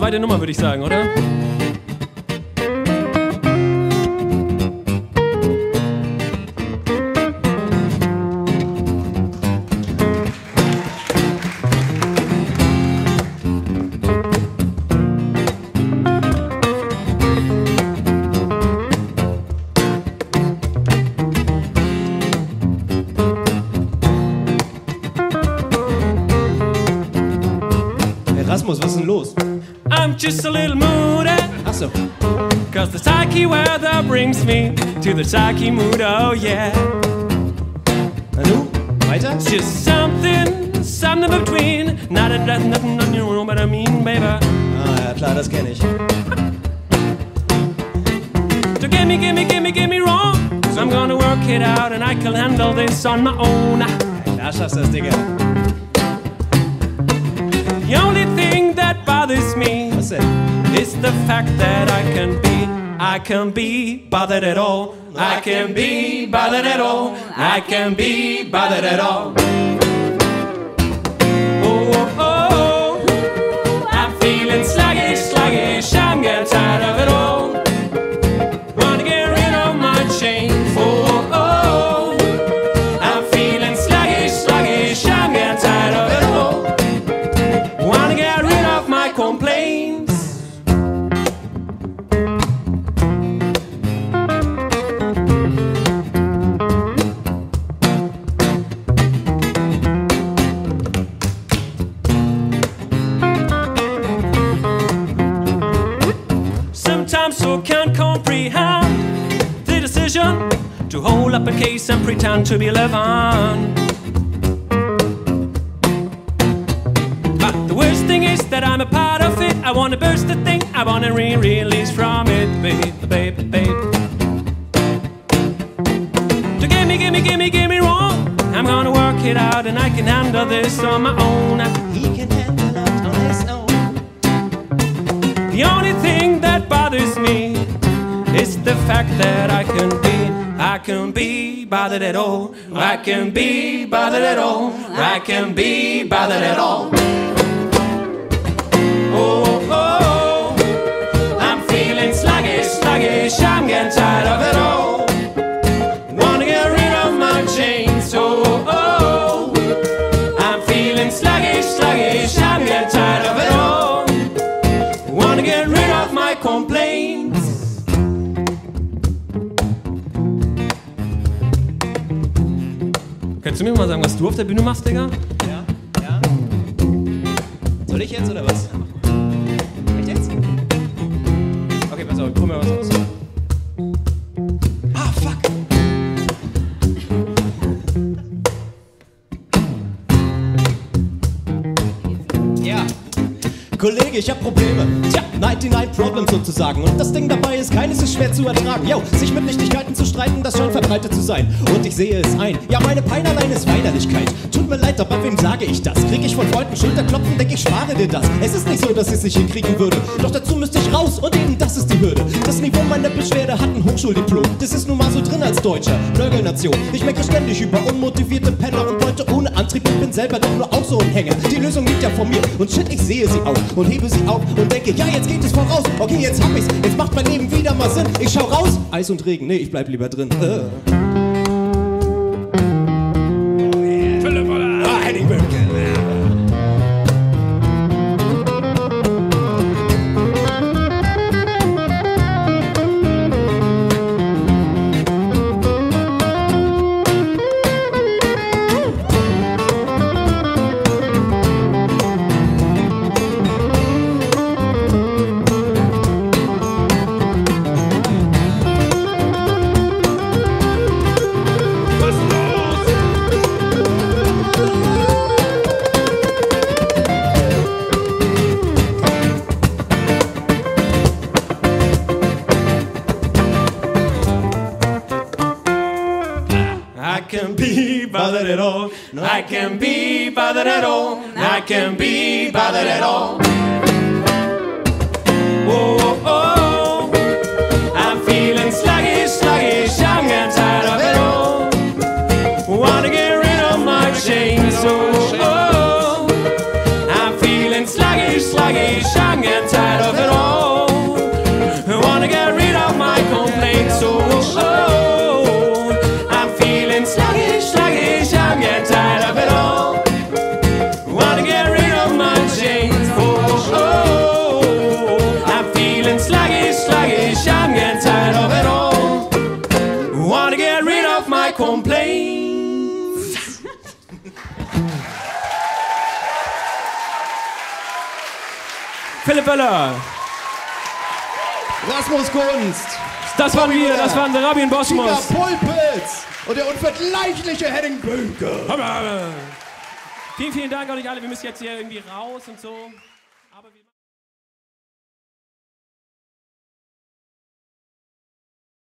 Zweite Nummer, würde ich sagen, oder? Just a little moody. Achso. Cause the psyche weather brings me to the psyche mood, oh yeah. Na du? Weiter? It's just something, something between. Not a nothing, nothing, nothing, you know what I mean, baby. Ah, ja klar, das kenne ich. So give me, give me, give me, give me wrong. I'm gonna work it out and I can handle this on my own. Da schaffst du das, Digga. The only thing that bothers me Was denn? is the fact that I can be, I can be bothered at all. I can be bothered at all. I can be bothered at all. Oh, oh, oh. I'm feeling sluggish, sluggish. I'm getting tired of it all. Wanna get rid of my chains. Oh, oh, oh, I'm feeling sluggish, sluggish. I'm getting tired of it all. Wanna get rid of my complaints. Sometimes so can't comprehend the decision to hold up a case and pretend to be living. But the worst thing is that I'm a part of it. I wanna burst the thing, I wanna re-release from it, baby, baby, baby. So give me, give me, give me, give me wrong. I'm gonna work it out and I can handle this on my own. He can handle it on his own. The only thing fact that I can be, I can be bothered at all. I can be bothered at all. I can be bothered at all. Oh, oh, oh. I'm feeling sluggish, sluggish. I'm getting tired of it all. Kannst du mir mal sagen, was du auf der Bühne machst, Digga? Ja, ja. Soll ich jetzt oder was? Echt jetzt? Okay, pass auf, guck mir was aus. Kollege, ich hab Probleme. Tja, 99 Problems sozusagen. Und das Ding dabei ist, keines ist schwer zu ertragen. Yo, sich mit Nichtigkeiten zu streiten, das scheint verbreitet zu sein. Und ich sehe es ein. Ja, meine Pein allein ist Weinerlichkeit. Tut mir leid, aber wem sage ich das? Krieg ich von Freunden Schulterklopfen, denk ich, spare dir das. Es ist nicht so, dass ich es nicht hinkriegen würde. Doch dazu müsste ich raus und eben das ist die Hürde. Das Niveau meiner Beschwerde hat ein Hochschuldiplom. Das ist nun mal so drin als Deutscher. Nörgelnation. Ich meckere ständig über unmotivierte Penner und Leute ohne Antrieb und bin selber doch nur auch so ein Hänger. Die Lösung liegt ja vor mir und shit, ich sehe sie auch und hebe sie auf und denke, ja, jetzt geht es voraus. Okay, jetzt hab ich's. Jetzt macht mein Leben wieder mal Sinn. Ich schau raus. Eis und Regen. Nee, ich bleib lieber drin. Äh. Can be bothered at all. No, I can be bothered at all. I can be bothered at all. Oh, oh, oh. I'm feeling sluggish, sluggish. I'm tired of it all. Wanna get rid of my chains. Oh. Philipp Weller, Rasmus Kunst, das waren wir, das waren der Rabbi und Tina Bosmos. Pulpitz und der unvergleichliche Henning Bönke. Vielen, vielen Dank an euch alle. Wir müssen jetzt hier irgendwie raus und so.